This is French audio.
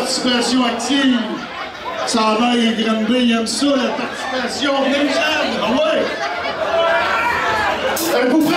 participation active. Ça a l'air, les Granby, ils aiment ça, la participation. Venez nous aider, ah ouais! Euh, Êtes-vous